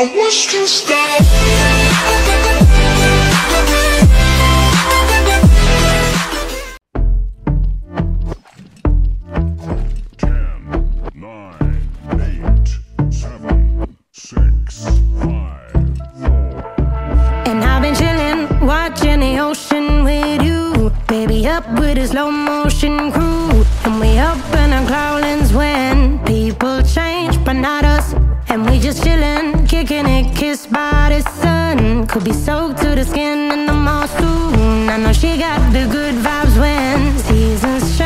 I wish to stop. sun Kicking it, kissed by the sun. Could be soaked to the skin in the mall soon. I know she got the good vibes when seasons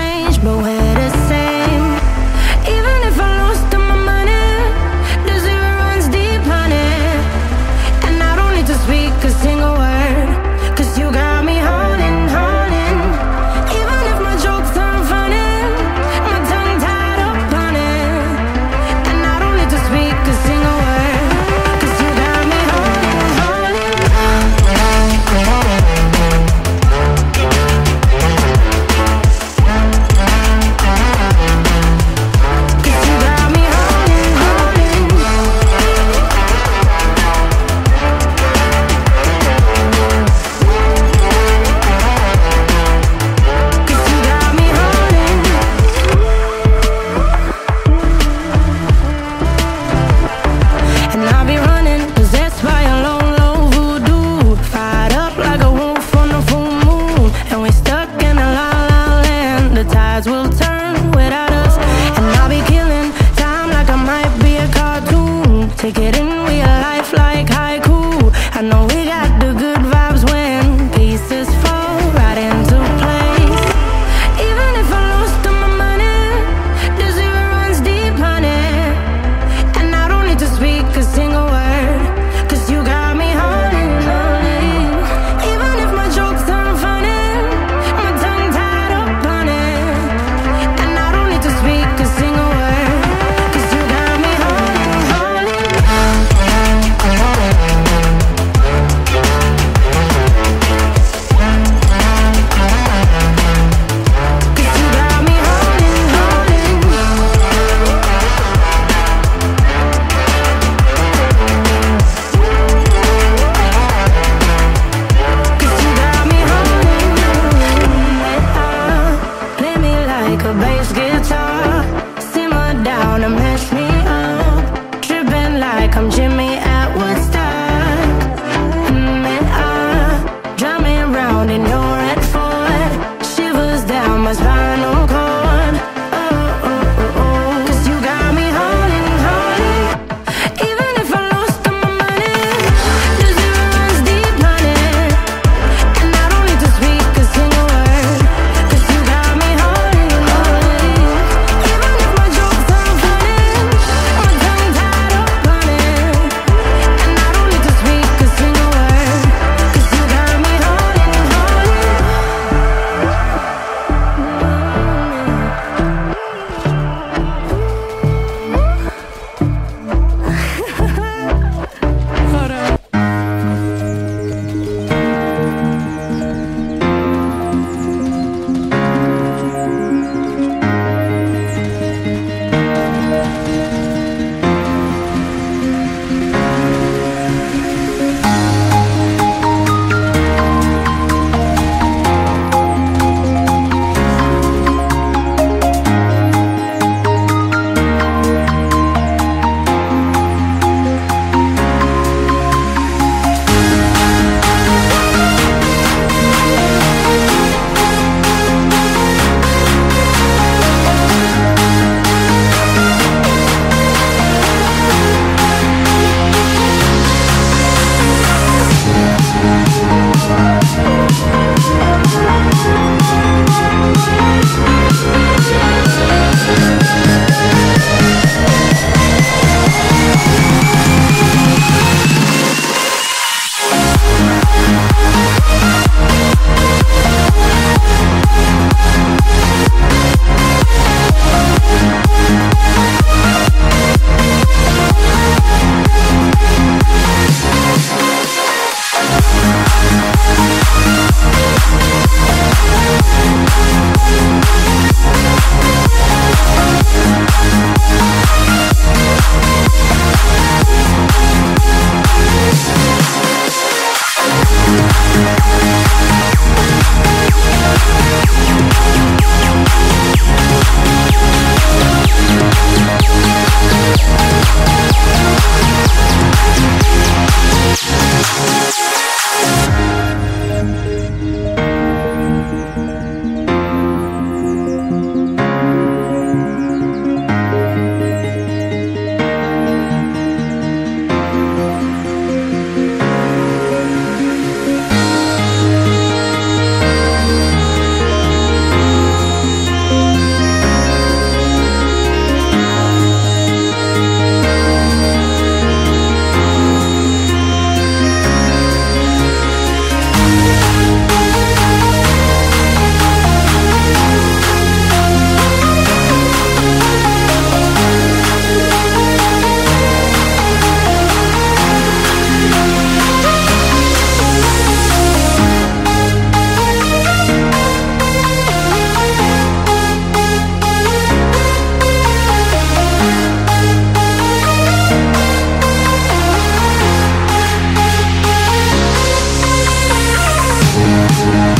We'll